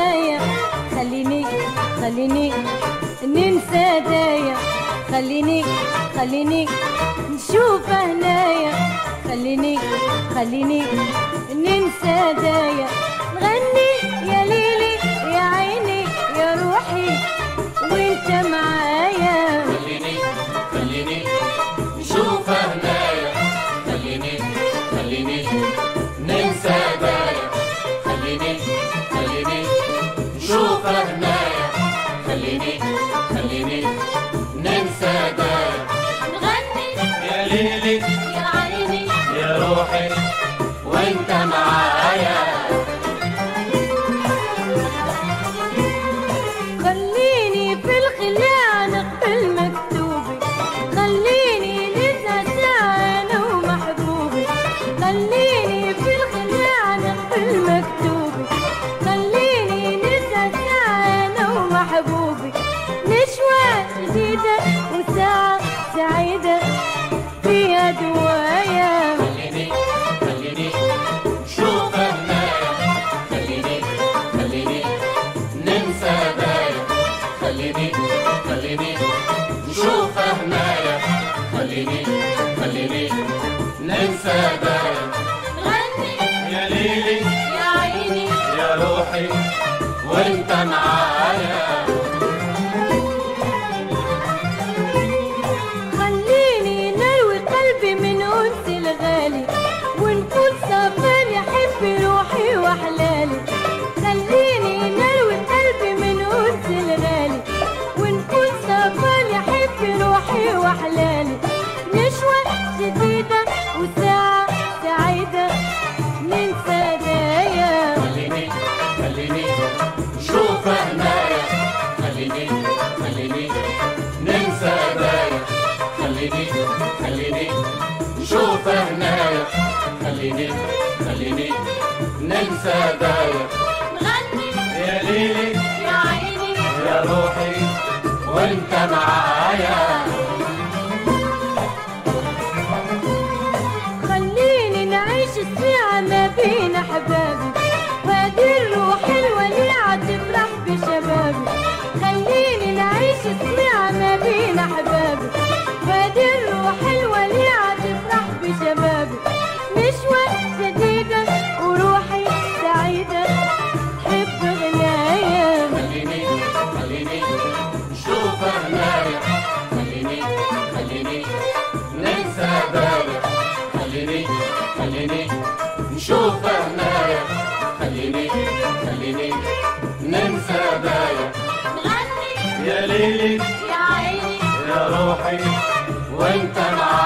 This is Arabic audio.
دايا خليني خليني ننسى دايا. خليني خليني نشوف هنايا. خليني خليني ننسى دايا. نغني وفهمة خليني خليني ننسى ده. نغني. يا ليلي. يا عيني. يا روحي. وانت معايا. السادات غني يا ليلي يا عيني يا روحي وانت معايا. خليني خليني ننسى دايا غني يا ليلي يا عيني. يا روحي وانت معايا. ليلي يا عيني يا روحي وانت معايا